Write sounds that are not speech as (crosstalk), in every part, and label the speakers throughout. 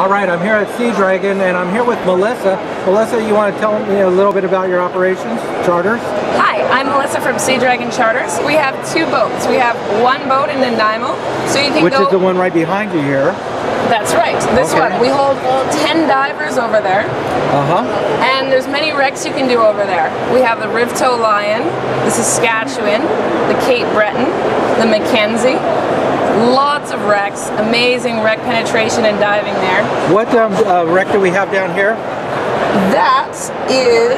Speaker 1: All right, I'm here at Sea Dragon and I'm here with Melissa. Melissa, you want to tell me a little bit about your operations, charters?
Speaker 2: Hi, I'm Melissa from Sea Dragon Charters. We have two boats. We have one boat in Nanaimo, so you can
Speaker 1: Which
Speaker 2: go.
Speaker 1: is the one right behind you here.
Speaker 2: That's right. This
Speaker 1: Okay.
Speaker 2: one. We hold 10 divers over there,
Speaker 1: Uh-huh.
Speaker 2: and there's many wrecks you can do over there. We have the Rivtow Lion, the Saskatchewan, the Cape Breton, the Mackenzie. Lots of wrecks. Amazing wreck penetration and diving there.
Speaker 1: What um, uh, wreck do we have down here?
Speaker 2: That is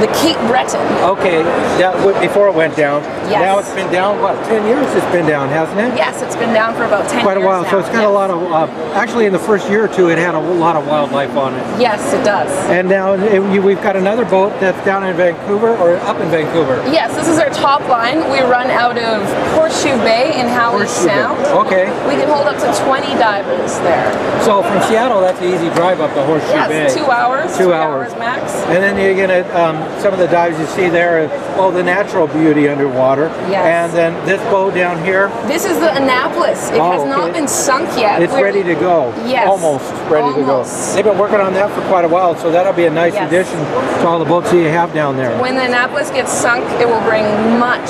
Speaker 2: the Cape Breton.
Speaker 1: Okay, that w- before it went down.
Speaker 2: Yes.
Speaker 1: Now it's been down, what, 10 years it's been down, hasn't it?
Speaker 2: Yes, it's been down for about 10
Speaker 1: Quite a while. So it's got a lot of, uh, actually in the first year or two it had a lot of wildlife on it.
Speaker 2: Yes, it does.
Speaker 1: And now it- we've got another boat that's down in Vancouver or up in Vancouver.
Speaker 2: Yes, this is our top line. We run out of Horseshoe Bay in
Speaker 1: Howe
Speaker 2: Sound.
Speaker 1: Okay.
Speaker 2: We can hold up to 20 divers there.
Speaker 1: So from Seattle, that's an easy drive up to Horseshoe
Speaker 2: Yes,
Speaker 1: Bay.
Speaker 2: two hours.
Speaker 1: Two
Speaker 2: three
Speaker 1: hours.
Speaker 2: max.
Speaker 1: And then you're gonna, um, some of the dives you see there, oh, the natural beauty underwater.
Speaker 2: Yes.
Speaker 1: And then this boat down here,
Speaker 2: This is the Annapolis. It
Speaker 1: Oh,
Speaker 2: has
Speaker 1: okay.
Speaker 2: not been sunk yet.
Speaker 1: it's
Speaker 2: We're-
Speaker 1: ready to go.
Speaker 2: Yes.
Speaker 1: Almost ready to go. They've been working on that for quite a while, so that'll be a nice
Speaker 2: Yes.
Speaker 1: addition to all the boats that you have down there.
Speaker 2: When the Annapolis gets sunk, it will bring much,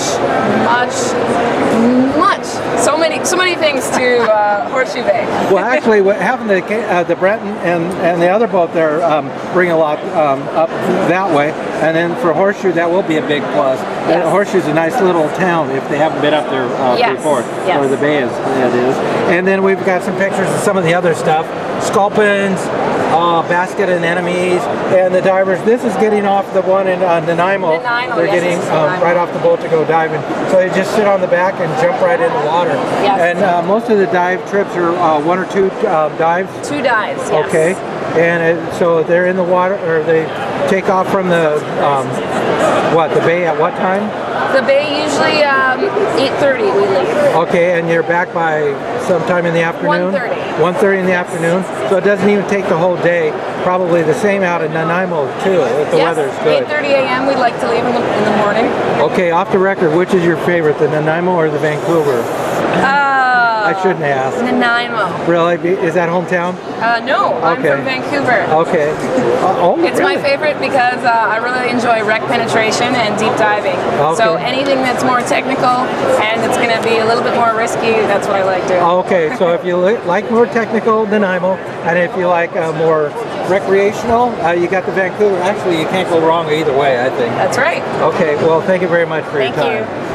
Speaker 2: much, much, so many, so many things to uh, Horseshoe Bay.
Speaker 1: Well, actually, what having the uh, the Breton and and the other boat there um, bring a lot um, up that way, and then for Horseshoe that will be a big plus.
Speaker 2: Yes.
Speaker 1: Horseshoe's a nice little town if they haven't been up there uh,
Speaker 2: Yes,
Speaker 1: before,
Speaker 2: yes.
Speaker 1: or the bay is it is. And then we've got some pictures of some of the other stuff, sculpins. Uh, basket anemones and the divers. This is getting off the one in uh, Nanaimo.
Speaker 2: Nanaimo,
Speaker 1: They're
Speaker 2: yes,
Speaker 1: getting um, right off the boat to go diving. So they just sit on the back and jump right in the water.
Speaker 2: Yes.
Speaker 1: And uh, most of the dive trips are uh, one or two uh, dives.
Speaker 2: Two dives. Yes.
Speaker 1: Okay, and it, so they're in the water, or they take off from the um, what the bay at what time?
Speaker 2: The bay usually um, 8:30 we leave.
Speaker 1: Okay, and you're back by sometime in the afternoon.
Speaker 2: 1:30.
Speaker 1: 1:30 in the afternoon. So it doesn't even take the whole day. Probably the same out in Nanaimo too, if the
Speaker 2: yes,
Speaker 1: weather's good.
Speaker 2: 8:30 a.m. We'd like to leave in the, in the morning.
Speaker 1: Okay, off the record, which is your favorite, the Nanaimo or the Vancouver?
Speaker 2: Uh,
Speaker 1: I shouldn't ask.
Speaker 2: Nanaimo.
Speaker 1: Really? Is that hometown?
Speaker 2: Uh, no, I'm from Vancouver.
Speaker 1: Okay. Uh, (laughs) oh,
Speaker 2: It's my favorite because uh, I really enjoy wreck penetration and deep diving.
Speaker 1: Okay.
Speaker 2: So anything that's more technical and it's going to be a little bit more risky, that's what I like doing.
Speaker 1: Okay, so if you (laughs) li- like more technical Nanaimo, and if you like uh, more recreational, uh, you got the Vancouver. Actually, you can't go wrong either way, I think.
Speaker 2: That's right.
Speaker 1: Okay, well, thank you very much for
Speaker 2: Thank
Speaker 1: your
Speaker 2: you.
Speaker 1: time.